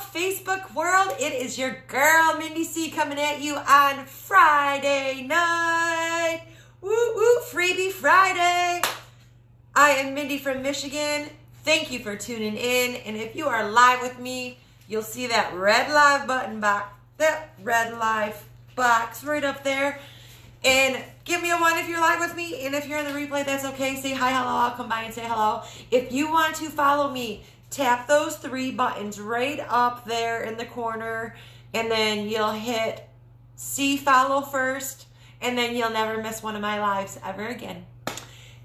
Facebook world? It is your girl, Mindy C, coming at you on Friday night. Woo woo, freebie Friday. I am Mindy from Michigan. Thank you for tuning in. And if you are live with me, you'll see that red live button box, that red live box right up there. And give me a one if you're live with me. And if you're in the replay, that's okay. Say hi, hello. I'll come by and say hello. If you want to follow me, tap those three buttons right up there in the corner. And then you'll hit see follow first. And then you'll never miss one of my lives ever again.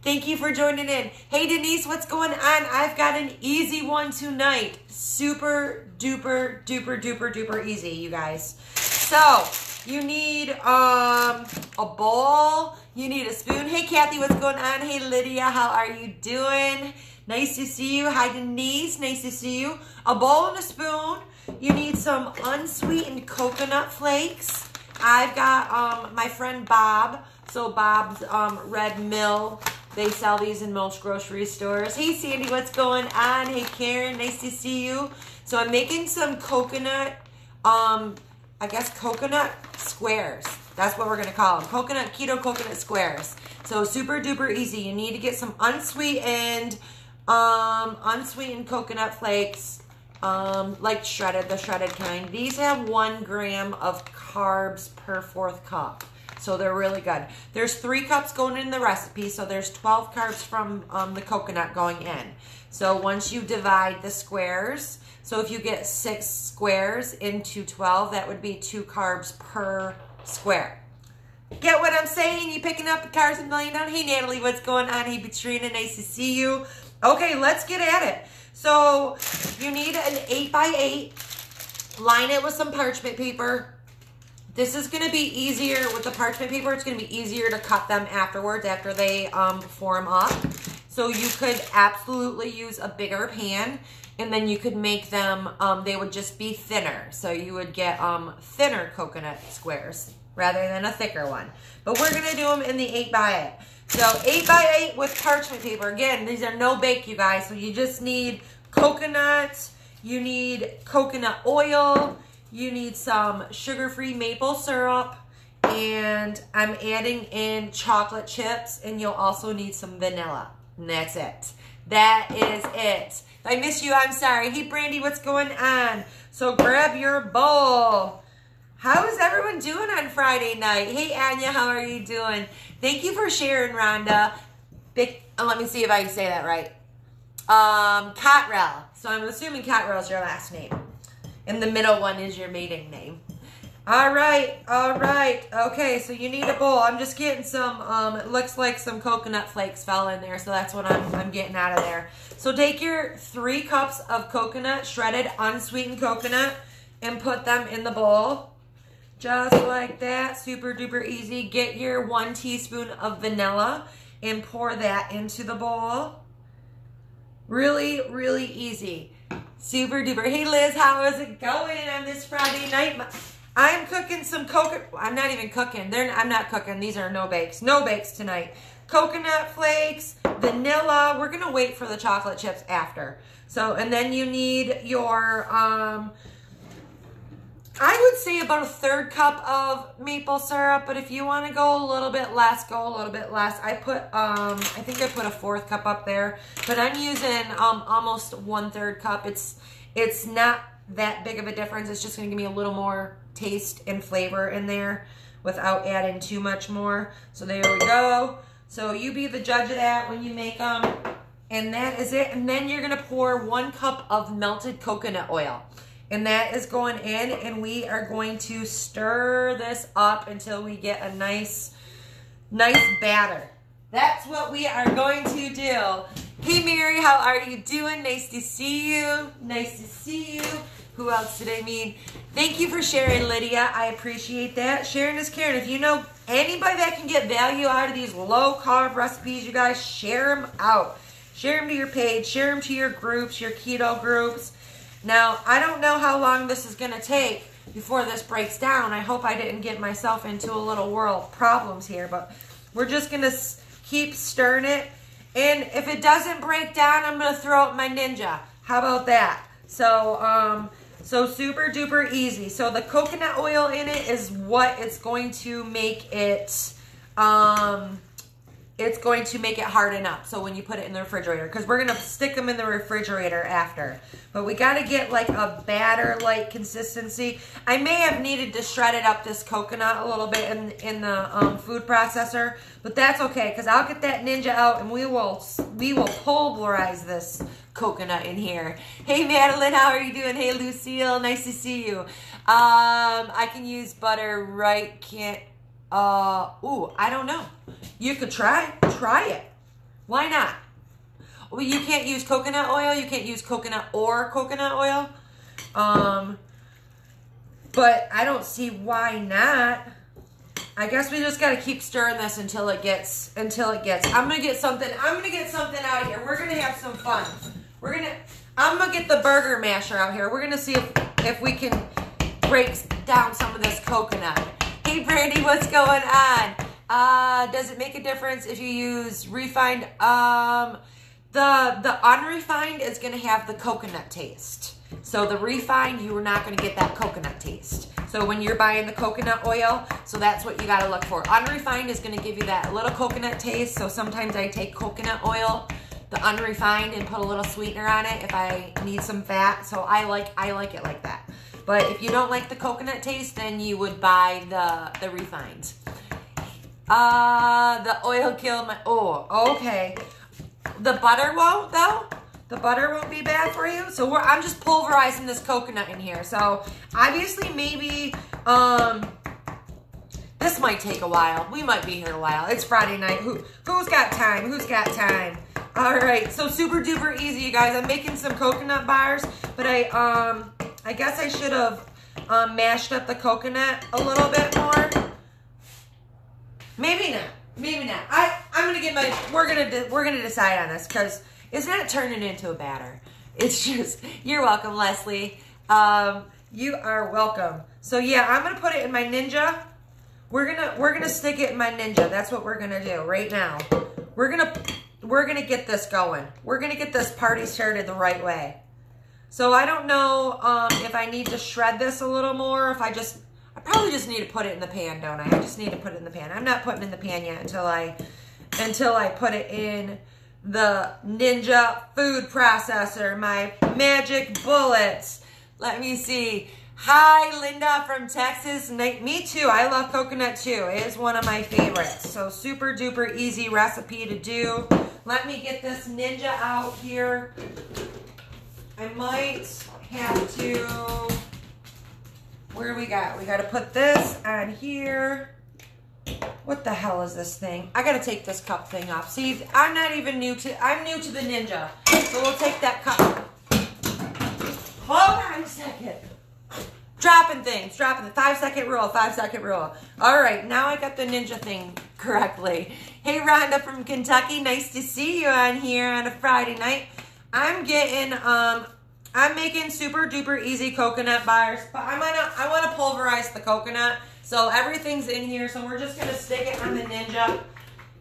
Thank you for joining in. Hey Denise, what's going on? I've got an easy one tonight. Super duper duper duper duper easy, you guys. So, you need um a bowl. You need a spoon. Hey, Kathy, what's going on? Hey, Lydia, how are you doing? Nice to see you. Hi, Denise. Nice to see you. A bowl and a spoon. You need some unsweetened coconut flakes. I've got um my friend Bob. So Bob's um Red Mill. They sell these in most grocery stores. Hey, Sandy, what's going on? Hey, Karen, nice to see you. So I'm making some coconut um I guess coconut squares. That's what we're gonna call them. Coconut, keto coconut squares. So super duper easy. You need to get some unsweetened, um, unsweetened coconut flakes, um, like shredded, the shredded kind. These have one gram of carbs per fourth cup. So they're really good. There's three cups going in the recipe, so there's 12 carbs from um, the coconut going in. So once you divide the squares, so if you get six squares into 12, that would be two carbs per square. Get what I'm saying? You picking up the cars and laying down? Hey, Natalie, what's going on? Hey, Katrina, nice to see you. Okay, let's get at it. So you need an 8 by 8 Line it with some parchment paper. This is to be easier with the parchment paper. It's to be easier to cut them afterwards after they um, form up. So you could absolutely use a bigger pan and then you could make them, um, they would just be thinner. So you would get um, thinner coconut squares rather than a thicker one. But we're to do them in the 8 by 8 So 8 by 8 with parchment paper. Again, these are no bake, you guys. So you just need coconut, you need coconut oil, you need some sugar-free maple syrup, and I'm adding in chocolate chips, and you'll also need some vanilla. And that's it. That is it. If I miss you, I'm sorry. Hey, Brandy, what's going on? So grab your bowl. How is everyone doing on Friday night? Hey, Anya, how are you doing? Thank you for sharing, Rhonda. Big, uh, let me see if I can say that right. Um, Cottrell. So I'm assuming Cottrell is your last name. And the middle one is your maiden name. All right, all right. Okay, so you need a bowl. I'm just getting some, um, it looks like some coconut flakes fell in there, so that's what I'm, I'm getting out of there. So take your three cups of coconut, shredded, unsweetened coconut, and put them in the bowl. Just like that, super duper easy. Get your one teaspoon of vanilla and pour that into the bowl. Really, really easy. Super duper. Hey Liz, how is it going on this Friday night? I'm cooking some coconut. I'm not even cooking. They're, I'm not cooking. These are no bakes. No bakes tonight. Coconut flakes, vanilla. We're to wait for the chocolate chips after. So, and then you need your, um, I would say about a third cup of maple syrup, but if you want to go a little bit less, go a little bit less. I put, um, I think I put a fourth cup up there, but I'm using, um, almost one third cup. It's, it's not that big of a difference. It's just going to give me a little more taste and flavor in there without adding too much more. So there we go. So you be the judge of that when you make them. And that is it. And then you're going to pour one cup of melted coconut oil. And that is going in. And we are going to stir this up until we get a nice, nice batter. That's what we are going to do. Hey, Mary, how are you doing? Nice to see you. Nice to see you. Who else did I mean? Thank you for sharing, Lydia. I appreciate that. Sharing is caring. If you know anybody that can get value out of these low carb recipes, you guys share them out. Share them to your page. Share them to your groups, your keto groups. Now, I don't know how long this is going to take before this breaks down. I hope I didn't get myself into a little world of problems here, but we're just going to keep stirring it. And if it doesn't break down, I'm going to throw out my Ninja. How about that? So, um, So super duper easy. So the coconut oil in it is what it's going to make it, um, it's going to make it harden up. So when you put it in the refrigerator, because we're going to stick them in the refrigerator after. But we got to get like a batter-like consistency. I may have needed to shred it up this coconut a little bit in, in the um, food processor, but that's okay because I'll get that Ninja out and we will, we will pulverize this coconut in here. Hey Madeline, how are you doing? Hey Lucille, nice to see you. Um, I can use butter, right? Can't, uh, ooh, I don't know. You could try, try it. Why not? Well, you can't use coconut oil. You can't use coconut or coconut oil. Um, but I don't see why not. I guess we just gotta keep stirring this until it gets until it gets. I'm gonna get something. I'm gonna get something out of here. We're gonna have some fun. We're gonna. I'm gonna get the burger masher out here. We're gonna see if if we can break down some of this coconut. Hey Brandy, what's going on? Uh, does it make a difference if you use refined? Um, the the unrefined is gonna have the coconut taste. So the refined, you are not gonna get that coconut taste. So when you're buying the coconut oil, so that's what you gotta look for. Unrefined is gonna give you that little coconut taste. So sometimes I take coconut oil the unrefined and put a little sweetener on it if I need some fat. So I like I like it like that. But if you don't like the coconut taste, then you would buy the the refined. Uh, the oil killed my, oh, okay. The butter won't though. The butter won't be bad for you. So I'm just pulverizing this coconut in here. So obviously maybe, um, this might take a while. We might be here a while. It's Friday night. Who, who's got time? Who's got time? All right, so super duper easy, you guys. I'm making some coconut bars, but I um I guess I should have um, mashed up the coconut a little bit more. Maybe not. Maybe not. I I'm gonna get my. We're gonna we're gonna decide on this because it's not turning into a batter. It's just you're welcome, Leslie. Um, you are welcome. So yeah, I'm gonna put it in my Ninja. We're gonna we're gonna stick it in my Ninja. That's what we're gonna do right now. We're gonna we're going to get this going. We're going to get this party started the right way. So I don't know um, if I need to shred this a little more, if I just, I probably just need to put it in the pan, don't I? I just need to put it in the pan. I'm not putting in the pan yet until I, until I put it in the Ninja food processor, my magic bullets. Let me see. Hi, Linda from Texas. Me too. I love coconut too. It is one of my favorites. So super duper easy recipe to do. Let me get this Ninja out here. I might have to, where we got? We got to put this on here. What the hell is this thing? I got to take this cup thing off. See, I'm not even new to, I'm new to the Ninja. So we'll take that cup. Hold on a second. Dropping things, dropping the five second rule, five second rule. All right, now I got the ninja thing correctly. Hey, Rhonda from Kentucky, nice to see you on here on a Friday night. I'm getting, um, I'm making super duper easy coconut bars, but I might not, I want to pulverize the coconut. So everything's in here, so we're just going to stick it on the Ninja,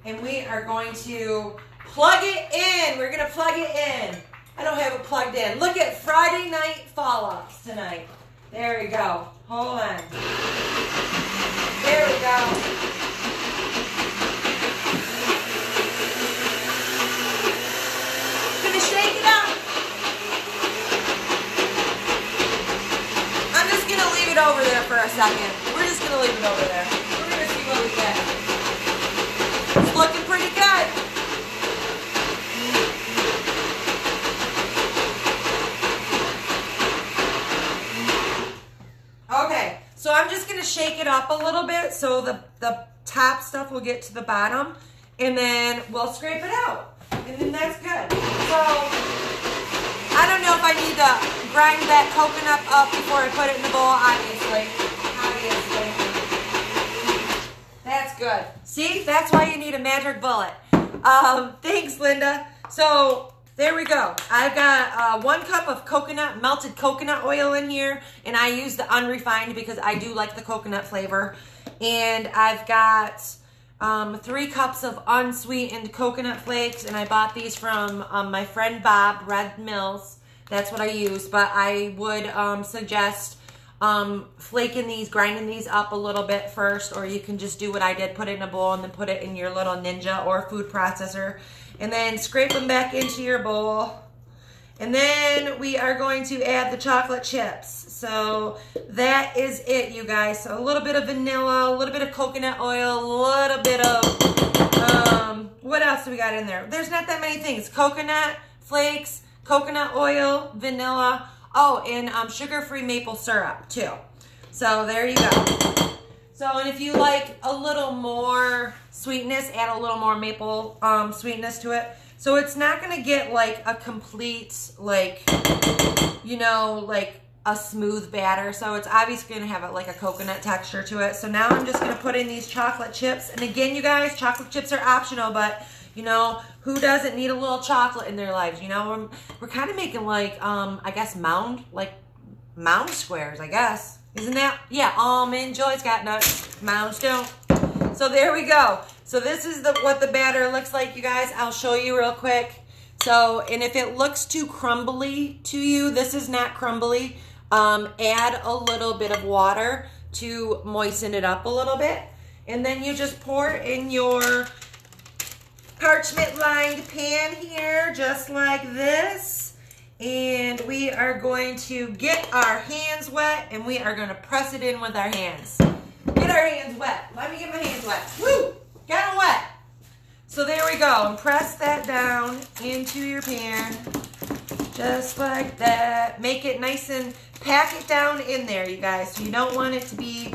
and we are going to plug it in. We're going to plug it in. I don't have it plugged in. Look at Friday night fall-ups tonight. There we go. Hold on. There we go. Gonna shake it up. I'm just gonna leave it over there for a second. We're just gonna leave it over there. We're gonna see what we get. It's looking pretty good. Okay, so I'm just gonna shake it up a little bit so the, the top stuff will get to the bottom and then we'll scrape it out. And then that's good. So I don't know if I need to grind that coconut up before I put it in the bowl, obviously. Obviously. That's good. See, that's why you need a magic bullet. Um, thanks, Linda. So there we go. I've got uh, one cup of coconut, melted coconut oil in here, and I use the unrefined because I do like the coconut flavor. And I've got um, three cups of unsweetened coconut flakes, and I bought these from um, my friend Bob, Red Mills. That's what I use, but I would um, suggest um, flaking these, grinding these up a little bit first, or you can just do what I did, put it in a bowl and then put it in your little Ninja or food processor, and then scrape them back into your bowl. And then we are going to add the chocolate chips. So that is it, you guys. So a little bit of vanilla, a little bit of coconut oil, a little bit of, um, what else do we got in there? There's not that many things. Coconut flakes, coconut oil, vanilla, oh, and um, sugar-free maple syrup too. So there you go. So, and if you like a little more sweetness, add a little more maple um, sweetness to it. So it's not going to get like a complete, like, you know, like a smooth batter. So it's obviously going to have like a coconut texture to it. So now I'm just going to put in these chocolate chips. And again, you guys, chocolate chips are optional, but you know, who doesn't need a little chocolate in their lives? You know, we're, we're kind of making like, um, I guess mound, like mound squares, I guess. Isn't that? Yeah, almond joys got nuts, mounds don't. So there we go. So this is the what the batter looks like, you guys. I'll show you real quick. So, and if it looks too crumbly to you, this is not crumbly. Um, add a little bit of water to moisten it up a little bit. And then you just pour in your parchment lined pan here, just like this. And we are going to get our hands wet and we are gonna press it in with our hands. Get our hands wet. Let me get my hands wet. Woo! Get them wet. So there we go. And press that down into your pan. Just like that. Make it nice and pack it down in there, you guys. So you don't want it to be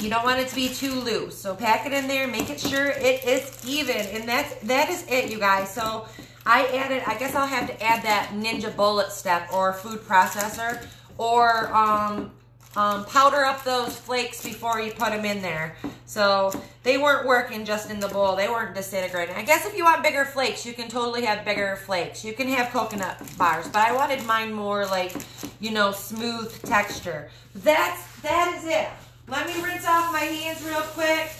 you don't want it to be too loose. So pack it in there, make it sure it is even. And that's that is it, you guys. So I added, I guess I'll have to add that Ninja Bullet step or food processor or um, um, powder up those flakes before you put them in there. So they weren't working just in the bowl. They weren't disintegrating. I guess if you want bigger flakes, you can totally have bigger flakes. You can have coconut bars, but I wanted mine more like, you know, smooth texture. That's, that is it. Let me rinse off my hands real quick.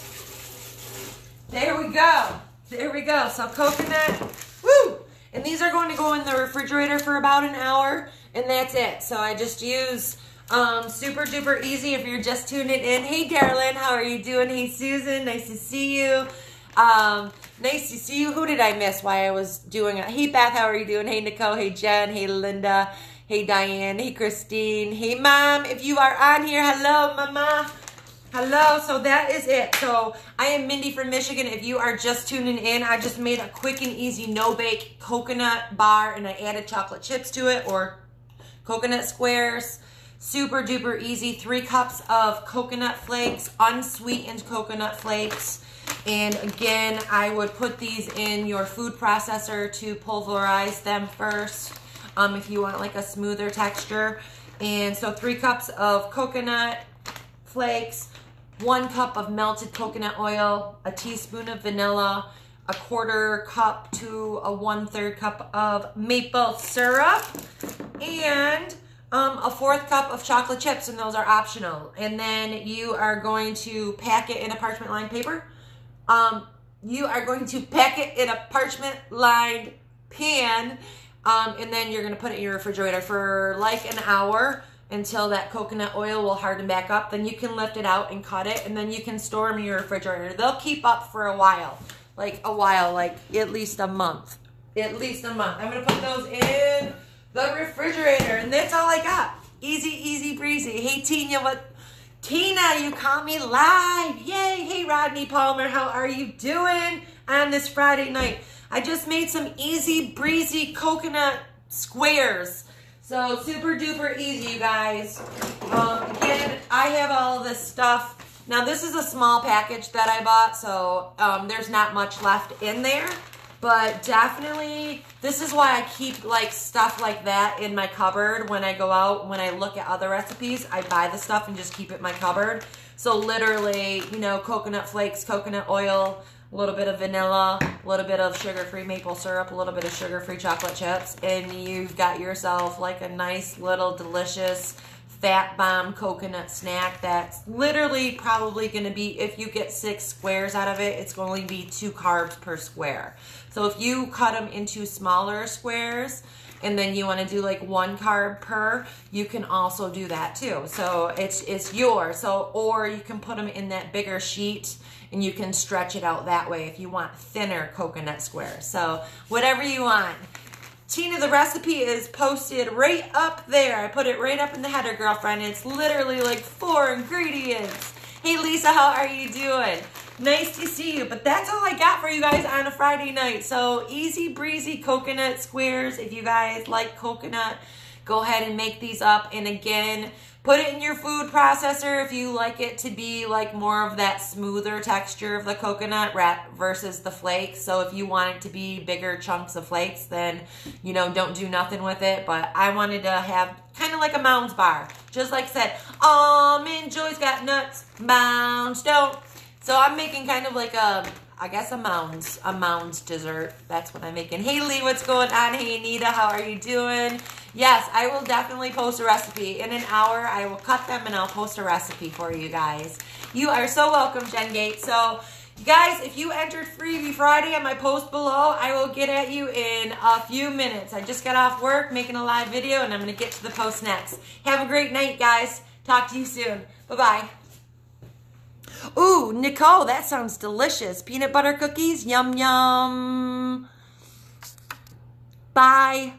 There we go. There we go. So coconut, woo! And these are going to go in the refrigerator for about an hour, and that's it. So I just use um, super duper easy if you're just tuning in. Hey, darling, how are you doing? Hey, Susan, nice to see you. Um, nice to see you. Who did I miss while I was doing it? Hey, Beth, how are you doing? Hey, Nicole. Hey, Jen. Hey, Linda. Hey, Diane. Hey, Christine. Hey, Mom. If you are on here, hello, Mama. Hello, so that is it. So I am Mindy from Michigan. If you are just tuning in, I just made a quick and easy no-bake coconut bar and I added chocolate chips to it or coconut squares. Super duper easy. Three cups of coconut flakes, unsweetened coconut flakes. And again, I would put these in your food processor to pulverize them first um, if you want like a smoother texture. And so three cups of coconut flakes, one cup of melted coconut oil, a teaspoon of vanilla, a quarter cup to a one third cup of maple syrup, and um, a fourth cup of chocolate chips, and those are optional. And then you are going to pack it in a parchment lined paper. Um, you are going to pack it in a parchment lined pan, um, and then you're going to put it in your refrigerator for like an hour until that coconut oil will harden back up. Then you can lift it out and cut it, and then you can store them in your refrigerator. They'll keep up for a while, like a while, like at least a month. At least a month. I'm to put those in the refrigerator. And that's all I got. Easy, easy breezy. Hey, Tina, what? Tina, you caught me live. Yay. Hey, Rodney Palmer, how are you doing on this Friday night? I just made some easy breezy coconut squares. So super duper easy, you guys. Um, again, I have all this stuff. Now, this is a small package that I bought, so um, there's not much left in there. But definitely, this is why I keep like stuff like that in my cupboard when I go out. When I look at other recipes, I buy the stuff and just keep it in my cupboard. So literally, you know, coconut flakes, coconut oil, a little bit of vanilla, a little bit of sugar-free maple syrup, a little bit of sugar-free chocolate chips, and you've got yourself like a nice little delicious fat bomb coconut snack that's literally probably going to be if you get six squares out of it it's going to be two carbs per square so if you cut them into smaller squares and then you want to do like one carb per, you can also do that too. So it's it's yours. So or you can put them in that bigger sheet and you can stretch it out that way if you want thinner coconut squares. So whatever you want. Tina, the recipe is posted right up there. I put it right up in the header, girlfriend. It's literally like four ingredients. Hey, Lisa, how are you doing? Nice to see you. But that's all I got for you guys on a Friday night. So easy breezy coconut squares. If you guys like coconut, go ahead and make these up. And again, Put it in your food processor if you like it to be like more of that smoother texture of the coconut wrap versus the flakes. So if you want it to be bigger chunks of flakes, then, you know, don't do nothing with it. But I wanted to have kind of like a Mounds bar. Just like I said, almond joy's got nuts, Mounds don't. So I'm making kind of like a I guess a Mounds, a Mounds dessert. That's what I'm making. Hey Lee, what's going on? Hey Anita, how are you doing? Yes, I will definitely post a recipe. In an hour, I will cut them and I'll post a recipe for you guys. You are so welcome, Jen Gate. So, guys, if you entered Freebie Friday on my post below, I will get at you in a few minutes. I just got off work making a live video and I'm going to get to the post next. Have a great night, guys. Talk to you soon. Bye-bye. Ooh, Nicole, that sounds delicious. Peanut butter cookies, yum, yum. Bye.